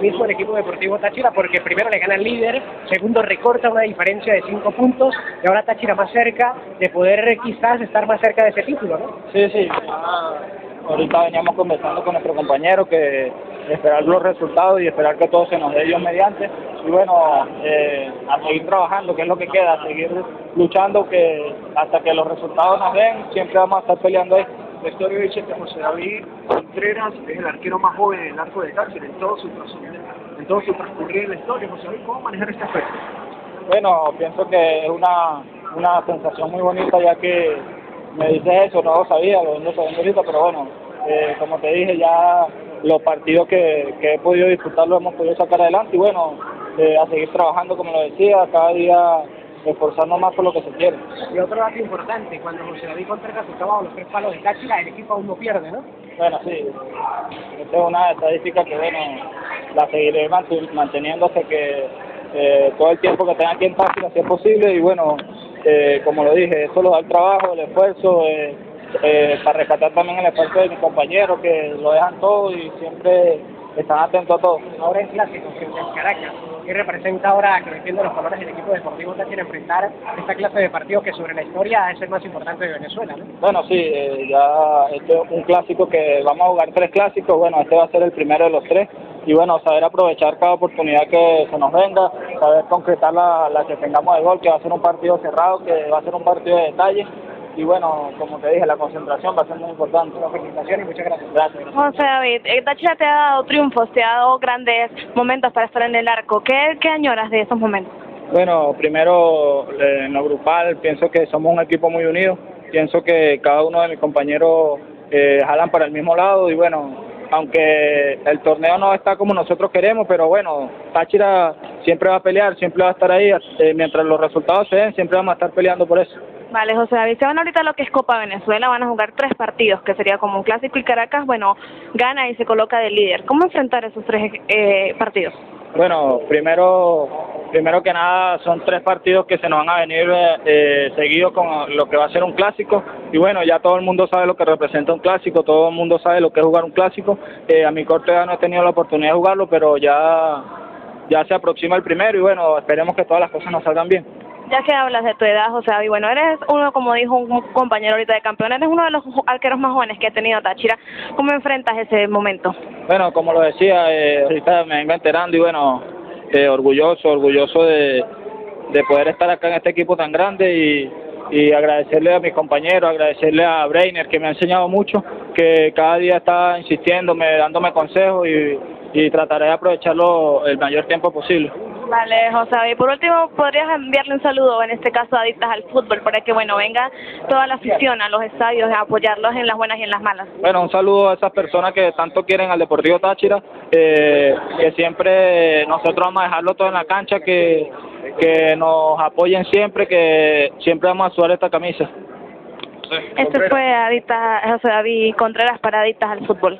mismo el equipo deportivo Táchira porque primero le gana el líder, segundo recorta una diferencia de cinco puntos y ahora Táchira más cerca de poder quizás estar más cerca de ese título, ¿no? Sí, sí. ahorita veníamos conversando con nuestro compañero que esperar los resultados y esperar que todo se nos dé ellos mediante y bueno, eh, a seguir trabajando, que es lo que queda, a seguir luchando que hasta que los resultados nos den, siempre vamos a estar peleando ahí. La historia dice que José David Contreras es el arquero más joven del arco de Táchira en todo su en todo su transcurrir en la historia. José David, ¿cómo manejar este aspecto? Bueno, pienso que es una, una sensación muy bonita ya que me dices eso, no lo sabía, lo vengo sabiendo ahorita, pero bueno, eh, como te dije, ya los partidos que, que he podido disfrutar los hemos podido sacar adelante y bueno, eh, a seguir trabajando como lo decía, cada día esforzarnos más por lo que se quiere. Y otro dato importante, cuando José David Contreras estaba bajo los tres palos de Táchira, el equipo aún no pierde, ¿no? Bueno, sí, esta es una estadística que bueno, la seguiré manteniendo hasta que eh, todo el tiempo que tenga aquí en Táchira sea posible y bueno, eh, como lo dije, eso lo da el trabajo, el esfuerzo, eh, eh, para rescatar también el esfuerzo de mis compañeros que lo dejan todo y siempre están atentos a todo. Ahora en clásico, en Caracas, ¿qué representa ahora, que defiende los colores del equipo deportivo Táchira, enfrentar esta clase de partidos que sobre la historia es el más importante de Venezuela? ¿no? Bueno, sí, eh, ya este es un clásico que vamos a jugar tres clásicos, bueno, este va a ser el primero de los tres y bueno, saber aprovechar cada oportunidad que se nos venga, saber concretar la, la que tengamos de gol, que va a ser un partido cerrado, que va a ser un partido de detalle y bueno, como te dije, la concentración va a ser muy importante. Felicitaciones y muchas gracias. Gracias. José David, eh, Táchira te ha dado triunfos, te ha dado grandes momentos para estar en el arco. ¿Qué, qué añoras de esos momentos? Bueno, primero en lo grupal pienso que somos un equipo muy unido, pienso que cada uno de mis compañeros eh, jalan para el mismo lado y bueno, aunque el torneo no está como nosotros queremos, pero bueno, Táchira siempre va a pelear, siempre va a estar ahí, eh, mientras los resultados se den, siempre vamos a estar peleando por eso. Vale, José David, van ahorita lo que es Copa Venezuela, van a jugar tres partidos, que sería como un clásico y Caracas, bueno, gana y se coloca de líder. ¿Cómo enfrentar esos tres eh, partidos? Bueno, primero, primero que nada son tres partidos que se nos van a venir eh, seguidos con lo que va a ser un clásico y bueno, ya todo el mundo sabe lo que representa un clásico, todo el mundo sabe lo que es jugar un clásico. Eh, a mi corte ya no he tenido la oportunidad de jugarlo, pero ya, ya se aproxima el primero y bueno, esperemos que todas las cosas nos salgan bien. Ya que hablas de tu edad, José David, bueno, eres uno, como dijo un compañero ahorita de campeón, eres uno de los arqueros más jóvenes que ha tenido Táchira. ¿Cómo enfrentas ese momento? Bueno, como lo decía, eh, ahorita me vengo enterando y bueno, eh, orgulloso, orgulloso de, de poder estar acá en este equipo tan grande y, y agradecerle a mis compañeros, agradecerle a Breiner que me ha enseñado mucho, que cada día está insistiéndome, dándome consejos y, y trataré de aprovecharlo el mayor tiempo posible. Vale, José. Y por último, ¿podrías enviarle un saludo, en este caso, adictas al fútbol, para que, bueno, venga toda la afición a los estadios a apoyarlos en las buenas y en las malas? Bueno, un saludo a esas personas que tanto quieren al Deportivo Táchira, eh, que siempre nosotros vamos a dejarlo todo en la cancha, que, que nos apoyen siempre, que siempre vamos a sudar esta camisa. Este fue Adictas, José David Contreras para Adictas al Fútbol.